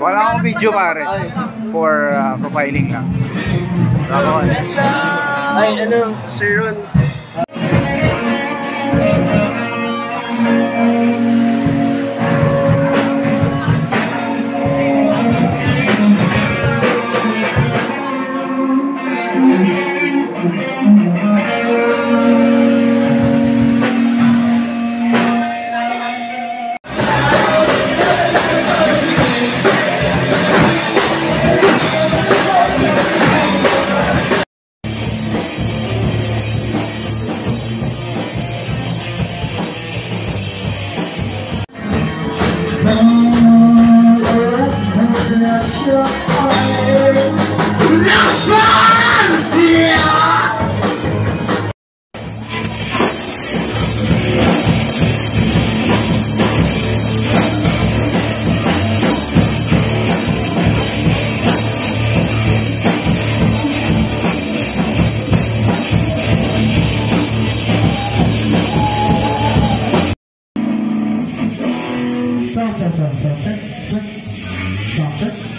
Wala akong video pare for uh, profiling lang. Ako. Ay, ano, Sir Ron, I'm not sure Cho phép.